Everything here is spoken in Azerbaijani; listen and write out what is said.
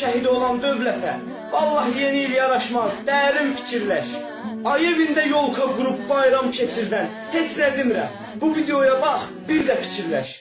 şəhidi olan dövlətə vallahi yeni il yaraşmaz. Dərin fikirləş. Ay evində yolka qrup bayram keçirdən heç nə demirəm. Bu videoya bax, bir də fikirləş.